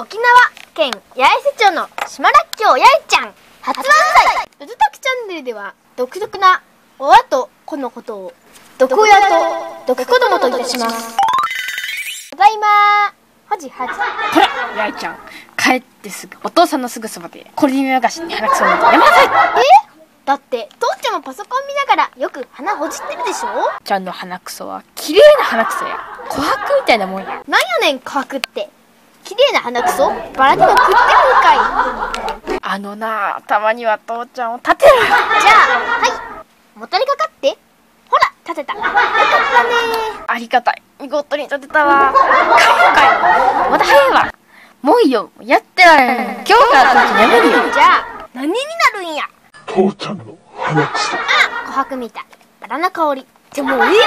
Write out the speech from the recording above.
沖縄県八重瀬町の島らっきょうやいちゃん初漫才ドドタクチャンネルでは独特な親と子のことを毒親と毒子供といたしますただいまはじはじほら、やいちゃん。帰ってすぐ、お父さんのすぐそばで、コリ流しに鼻くそをやまさいえ？だって父ちゃんもパソコン見ながらよく鼻ほじってるでしょ？ちゃんの鼻くそは、綺麗な鼻くそや。琥珀みたいなもんや。なんやねん琥珀って綺麗な鼻くそ？バラにも食ってるんかいあのな、たまには父ちゃんを立てろよ。じゃあはいもたれかかってほら立てたよかったねありがたい。見事に立てたわ。かよかよ。まだ早いわ。もういいよ。やってられん。今日から父ちゃんやめるよ。じゃあ何になるんや？父ちゃんの鼻くそ琥珀みたいバラの香りじゃもういいわ